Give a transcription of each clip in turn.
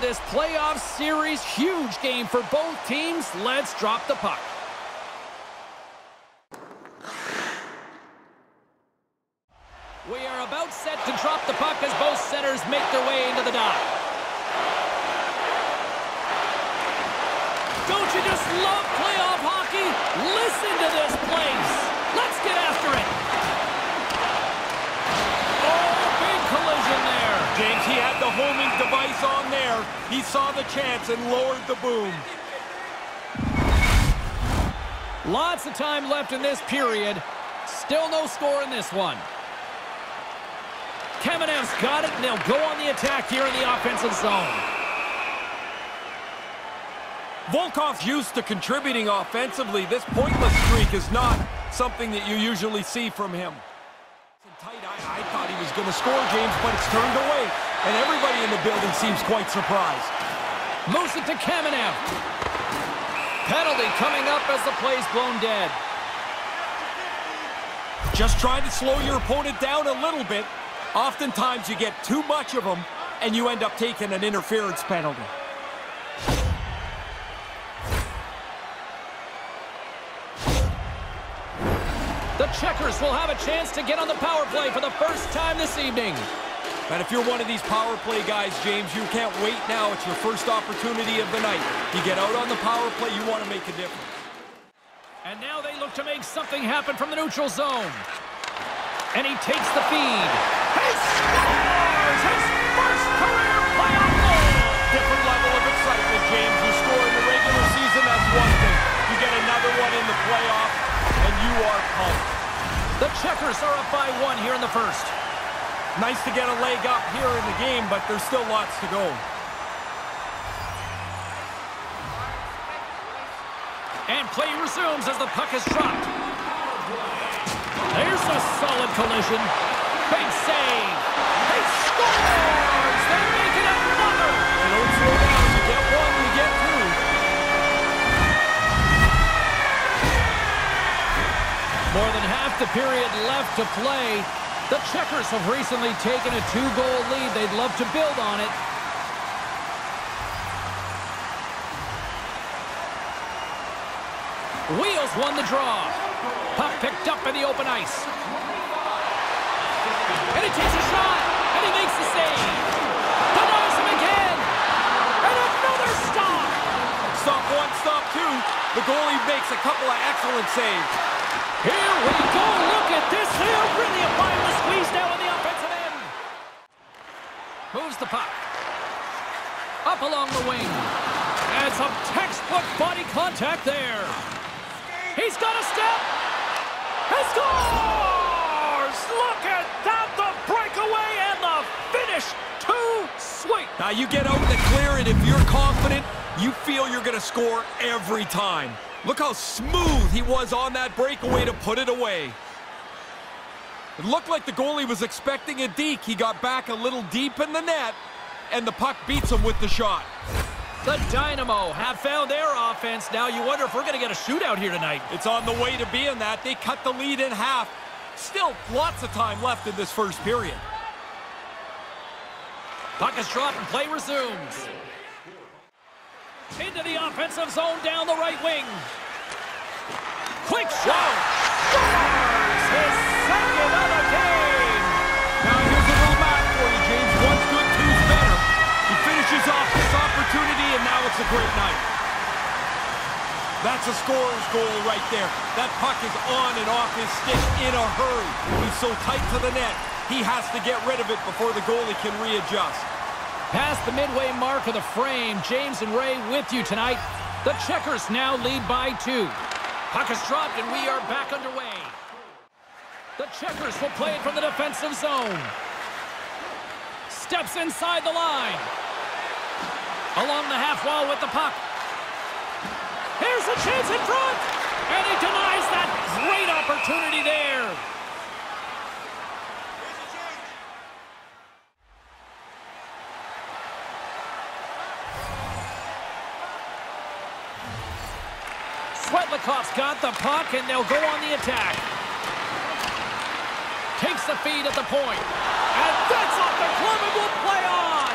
this playoff series. Huge game for both teams. Let's drop the puck. We are about set to drop the puck as both centers make their way into the dot. Don't you just love playoff hockey? Listen to this place. Let's get after it. Oh, big collision there. James, he had the homing device on there. He saw the chance and lowered the boom. Lots of time left in this period. Still no score in this one. Kamenev's got it, and they'll go on the attack here in the offensive zone. Volkov's used to contributing offensively. This pointless streak is not something that you usually see from him. Tight, I, I thought he was going to score, James, but it's turned away. And everybody in the building seems quite surprised. Moves it to Kamenev. Penalty coming up as the play's blown dead. Just trying to slow your opponent down a little bit. Oftentimes you get too much of them, and you end up taking an interference penalty. The Checkers will have a chance to get on the power play for the first time this evening. And if you're one of these power play guys, James, you can't wait now. It's your first opportunity of the night. You get out on the power play, you want to make a difference. And now they look to make something happen from the neutral zone. And he takes the feed. He scores his first career playoff goal! Different level of excitement, James. You score in the regular season, that's one thing. You get another one in the playoff, and you are pumped. The Checkers are up by one here in the first. Nice to get a leg up here in the game, but there's still lots to go. And play resumes as the puck is dropped. There's a solid collision. Big save. He scores! They make it another! You don't slow down. You get one, you get two. More than half the period left to play. The Checkers have recently taken a two-goal lead. They'd love to build on it. Wheels won the draw. Puck picked up in the open ice. And he takes a shot, and he makes the save. Denies him again. And another stop. Stop one, stop two. The goalie makes a couple of excellent saves. Here we go. Look at this. They're really applying the squeeze now on the offensive end. Moves the puck. Up along the wing. And some textbook body contact there. He's got a step. He scores! Look at that. The breakaway and the finish. Too sweet. Now you get over the clear, and if you're confident, you feel you're going to score every time. Look how smooth he was on that breakaway to put it away. It looked like the goalie was expecting a deke. He got back a little deep in the net, and the puck beats him with the shot. The Dynamo have found their offense. Now you wonder if we're going to get a shootout here tonight. It's on the way to being that. They cut the lead in half. Still lots of time left in this first period. Puck is dropped and play resumes. Into the offensive zone down the right wing. Quick shot. Scores his second of the game. Now here's a little math for you, James. One's good, two's better. He finishes off this opportunity, and now it's a great night. That's a scorer's goal right there. That puck is on and off his stick in a hurry. He's so tight to the net, he has to get rid of it before the goalie can readjust. Past the midway mark of the frame, James and Ray with you tonight. The Checkers now lead by two. Puck is dropped, and we are back underway. The Checkers will play it from the defensive zone. Steps inside the line. Along the half wall with the puck. Here's a chance in front. And he denies that great opportunity there. Svetlakov's got the puck, and they'll go on the attack. Takes the feed at the point. And that's off the glove and will play on.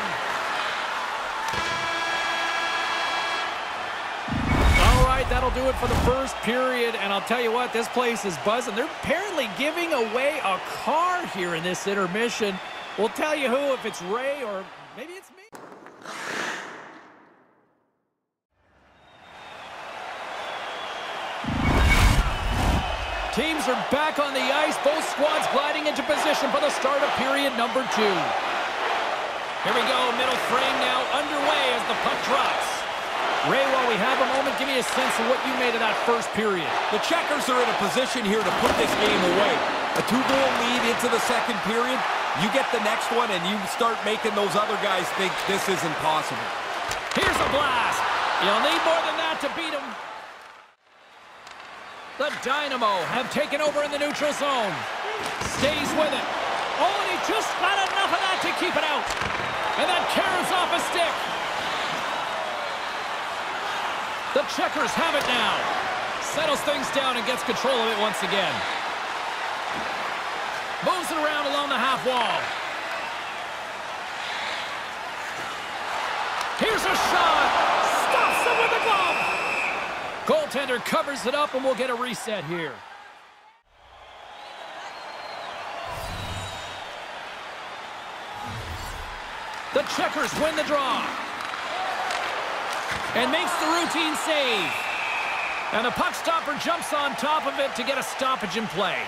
All right, that'll do it for the first period. And I'll tell you what, this place is buzzing. They're apparently giving away a car here in this intermission. We'll tell you who, if it's Ray or maybe it's me. Teams are back on the ice. Both squads gliding into position for the start of period number two. Here we go. Middle frame now underway as the puck drops. Ray, while we have a moment, give me a sense of what you made of that first period. The Checkers are in a position here to put this game away. A two-goal lead into the second period. You get the next one, and you start making those other guys think this isn't possible. Here's a blast. You'll need more than that to beat them. The Dynamo have taken over in the neutral zone. Stays with it. Oh, and he just got enough of that to keep it out. And that carries off a stick. The Checkers have it now. Settles things down and gets control of it once again. Moves it around along the half wall. Here's a shot. Goaltender covers it up, and we'll get a reset here. The Checkers win the draw. And makes the routine save. And the puck stopper jumps on top of it to get a stoppage in play.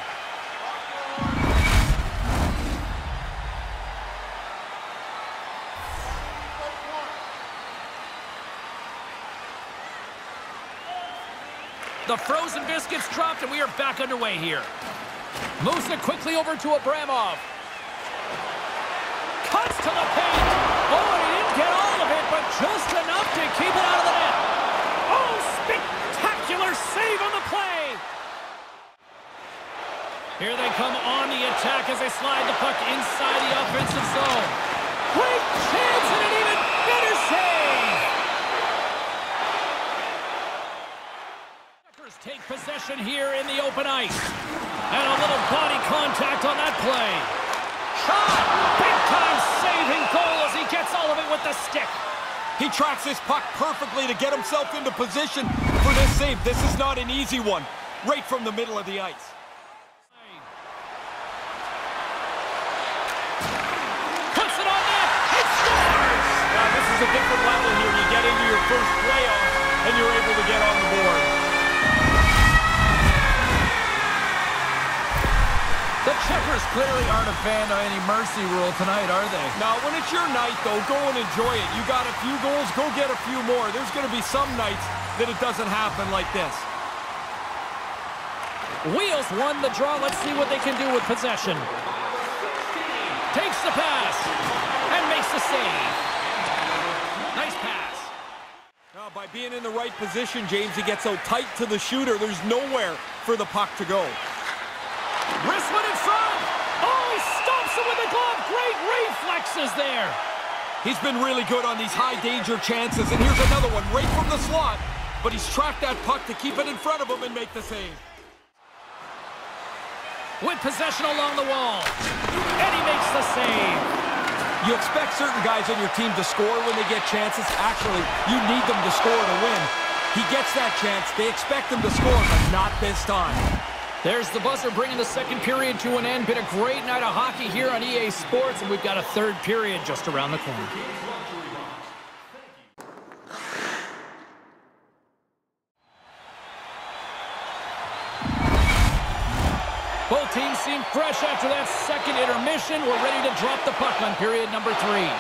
The frozen biscuits dropped, and we are back underway here. Moves it quickly over to Abramov. Cuts to the paint. Oh, and he didn't get all of it, but just enough to keep it out of the net. Oh, spectacular save on the play. Here they come on the attack as they slide the puck inside the offensive zone. Great chance and an even better save. Checkers take possession here in the open ice. And a little body contact on that play. Shot! Big time saving goal as he gets all of it with the stick. He tracks this puck perfectly to get himself into position for this save. This is not an easy one. Right from the middle of the ice. Puts it on net. It scores! Now, this is a different level here. You get into your first playoff, and you're able to get on the board. The Checkers clearly aren't a fan of any mercy rule tonight, are they? Now, when it's your night, though, go and enjoy it. You got a few goals, go get a few more. There's going to be some nights that it doesn't happen like this. Wheels won the draw. Let's see what they can do with possession. Takes the pass and makes the save. Nice pass. Now, by being in the right position, James, he gets out tight to the shooter. There's nowhere for the puck to go. Wristlet in front. Oh, he stops him with a glove. Great reflexes there. He's been really good on these high-danger chances, and here's another one right from the slot. But he's tracked that puck to keep it in front of him and make the save. With possession along the wall. And he makes the save. You expect certain guys on your team to score when they get chances. Actually, you need them to score to win. He gets that chance. They expect him to score, but not this time. There's the buzzer bringing the second period to an end. Been a great night of hockey here on EA Sports, and we've got a third period just around the corner. Both teams seem fresh after that second intermission. We're ready to drop the puck on period number three.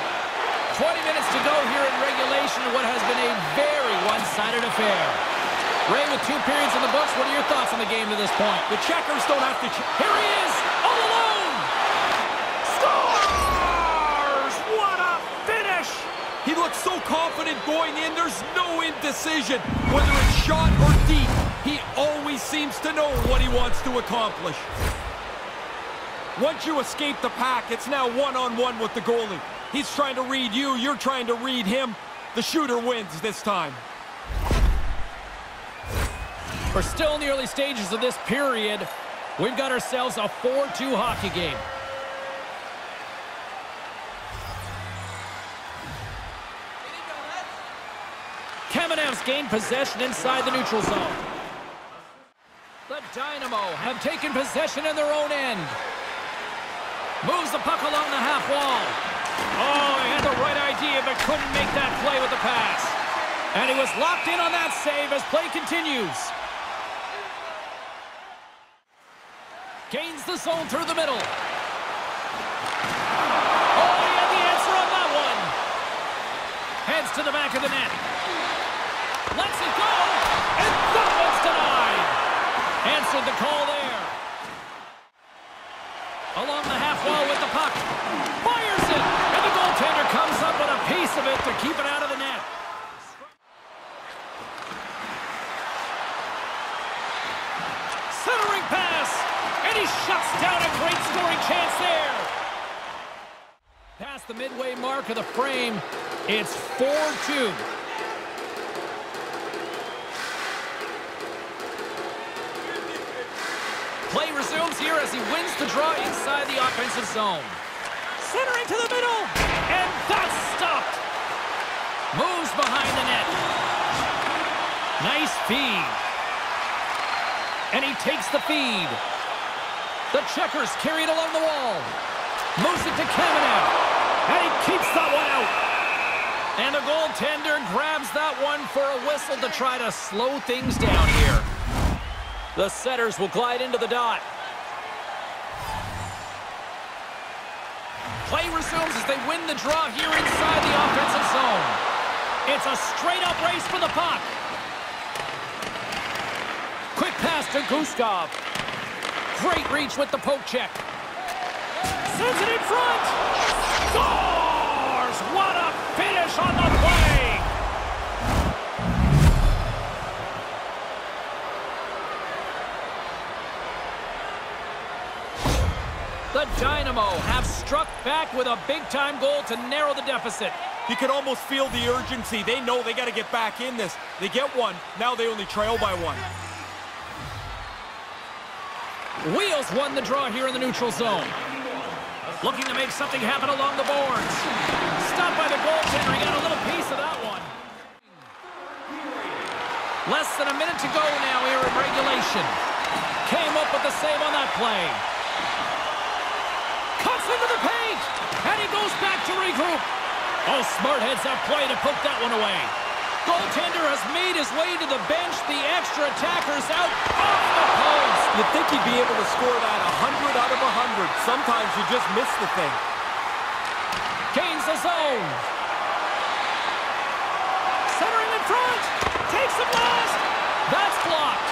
20 minutes to go here in regulation in what has been a very one-sided affair. Ray, with two periods in the books, what are your thoughts on the game to this point? The checkers don't have to... Ch Here he is, all alone! Scores! What a finish! he looks so confident going in. There's no indecision. Whether it's shot or deep, he always seems to know what he wants to accomplish. Once you escape the pack, it's now one-on-one with the goalie. He's trying to read you, you're trying to read him. The shooter wins this time. We're still in the early stages of this period. We've got ourselves a 4-2 hockey game. Kamenev's gained possession inside the neutral zone. The Dynamo have taken possession in their own end. Moves the puck along the half wall. Oh, he had the right idea, but couldn't make that play with the pass. And he was locked in on that save as play continues. Gains the zone through the middle. Oh, he had the answer on that one. Heads to the back of the net. Lets it go, and that one's denied. Answered the call there. Along the half wall with the puck. Fires it, and the goaltender comes up with a piece of it to keep it out of the net. Centering pass, and he shuts down a great scoring chance there. Mark of the frame, it's 4-2. Play resumes here as he wins the draw inside the offensive zone. Centering to the middle, and that's stopped. Moves behind the net. Nice feed. And he takes the feed. The checkers carry it along the wall. Moves it to Kamenev. And he keeps that one out. And the goaltender grabs that one for a whistle to try to slow things down here. The setters will glide into the dot. Play resumes as they win the draw here inside the offensive zone. It's a straight-up race for the puck. Quick pass to Gustav. Great reach with the poke check. Sends it in front. Scores! What a finish on the play! The Dynamo have struck back with a big-time goal to narrow the deficit. You can almost feel the urgency. They know they got to get back in this. They get one. Now they only trail by one. Wheels won the draw here in the neutral zone. Looking to make something happen along the boards. Stopped by the goaltender. He got a little piece of that one. Less than a minute to go now here in regulation. Came up with the save on that play. Cuts into the paint. And he goes back to regroup. Oh, smart heads up play to poke that one away. Goaltender has made his way to the bench. The extra attacker's out off the post. You'd think he'd be able to score that 100 out of 100. Sometimes you just miss the thing. Gains the zone. Centering in front. Takes the blast. That's blocked.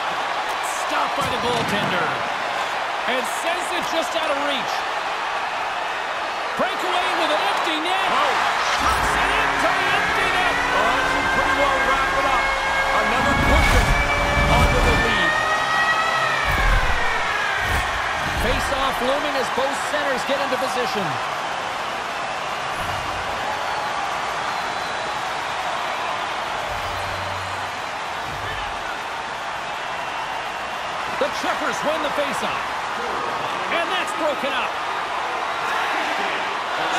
Stopped by the goaltender. And sends it just out of reach. Breakaway with an empty net. Oh. Puts it into the empty net. Oh, that should pretty well wrap it up. Another cushion onto the lead. Face-off looming as both centers get into position. The checkers win the face-off. And that's broken up.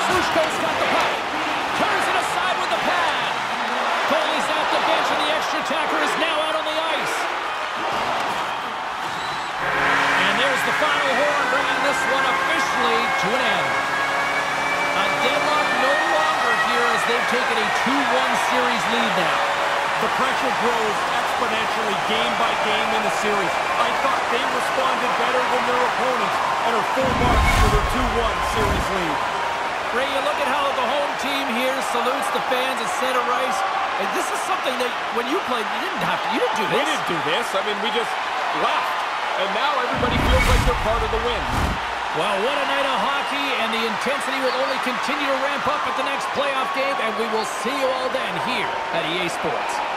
Sushko's got the puck. Turns it aside with the pad. Goalie's out the bench and the extra attacker is now out on the ice. And there's the final horn, bringing this one officially to an end. A deadlock no longer here as they've taken a 2-1 series lead now. The pressure grows game by game in the series. I thought they responded better than their opponents and are full marks for their 2-1 series lead. Ray, you look at how the home team here salutes the fans at center ice. And this is something that when you played, you didn't have to. You didn't do this. We didn't do this. I mean, we just left. And now everybody feels like they're part of the win. Well, what a night of hockey, and the intensity will only continue to ramp up at the next playoff game, and we will see you all then here at EA Sports.